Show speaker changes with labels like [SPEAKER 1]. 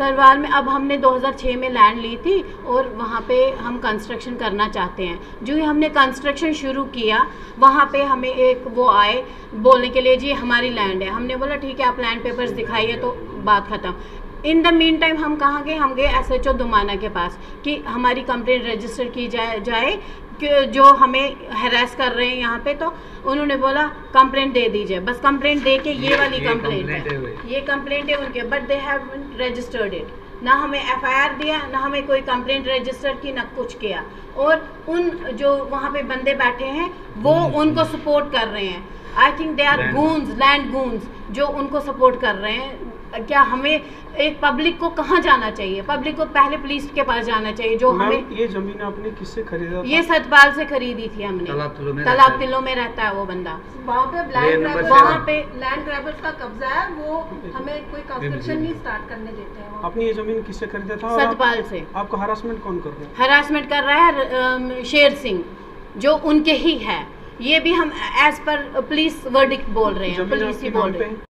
[SPEAKER 1] सरवाल में अब हमने 2006 में लैंड ली थी और वहाँ पे हम कंस्ट्रक्शन करना चाहते हैं। जो ही हमने कंस्ट्रक्शन शुरू किया, वहाँ पे हमें एक वो आए, बोलने के लिए, जी, हमारी लैंड है। हमने बोला, ठीक है, आप लैंड पेपर्स दिखाइए तो बात ख़त्म। इन द मीन टाइम हम कहाँ गए? हम गए एस एच ओ दुमाना के पास कि हमारी कंप्लेंट रजिस्टर की जाए जाए जो हमें हरास कर रहे हैं यहाँ पे तो उन्होंने बोला कंप्लेंट दे दीजिए। बस कंप्लेंट दे के ये वाली कंप्लेंट
[SPEAKER 2] है।
[SPEAKER 1] ये कंप्लेंट है उनके but they have registered it ना हमें एफआईआर दिया ना हमें कोई कंप्लेंट रजिस्टर की ना कुछ किया। और उन जो वहाँ पे बंदे बैठे हैं वो उनको सपोर्ट कर रहे हैं। I think they are. Goons land goons जो उनको सपोर्ट कर रहे हैं। क्या हमें एक पब्लिक को कहाँ जाना चाहिए? पब्लिक को पहले पुलिस के पास जाना चाहिए जो हमें
[SPEAKER 3] ये ज़मीन आपने किससे खरीदा
[SPEAKER 1] ये सतपाल से खरीदी थी हमने।
[SPEAKER 2] तालाब तिलों में रहता है।
[SPEAKER 1] वो बंदा।
[SPEAKER 4] वहाँ पे लैंड
[SPEAKER 1] वहाँ पे
[SPEAKER 4] लैंड ग्रैबर्स का कब्जा है वो हमें कोई कंस्ट्रक्शन नहीं स्टार्ट करने देते हैं वहाँ।
[SPEAKER 3] आपने ये ज़मीन किससे खरीदा था?
[SPEAKER 1] सतपाल से।
[SPEAKER 3] आपको हरासमेंट कौन कर रहा है?
[SPEAKER 1] हरासमेंट कर रहा है शेर सिंह जो उनके ही है। ये भी हम एज पर पुलिस वर्डिक्ट बोल रहे हैं पुलिस ही बोल रहे
[SPEAKER 3] है?